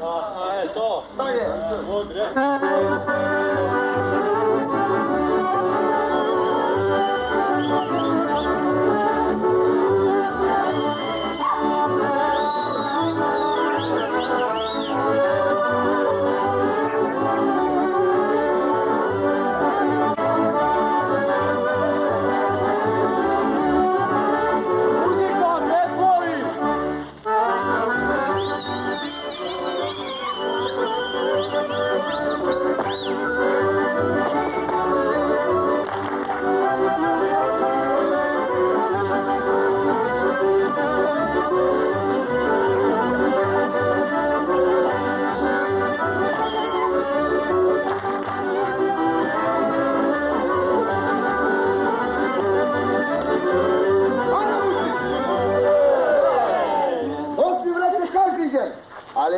啊，哎，走，大爷，我这，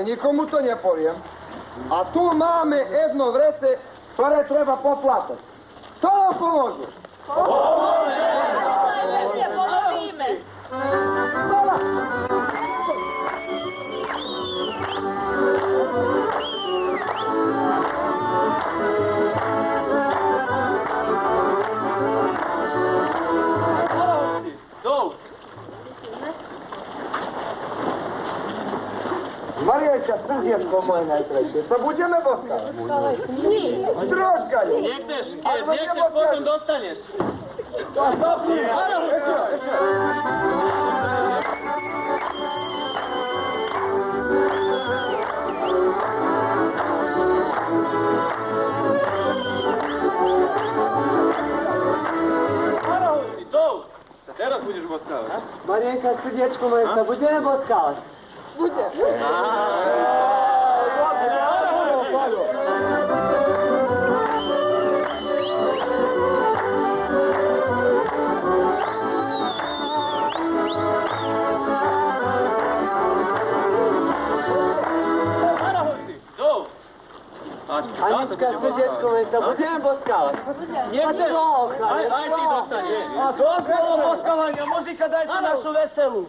ale nikomu to nie powiem. A tu mamy jedno wrece, które trzeba popłacać. To nam pomoże. Pomoże! Марія часто з'єднку має найкраще. Це буде небоска? Ні. Троскалі. Як ти ж, як ти потім достанеш? Зараз будеш боскалась. Марійка, сердечко моє, буде боскалась? Marienka, srdiečko moje, sa budeme boskávať. Parahovci, dol! Anička, srdiečko moje, sa budeme boskávať. Nechceš? Plocha, Aj, aj ty dostaneš. Dosť bolo boskávania, muzika dajte našu veselú.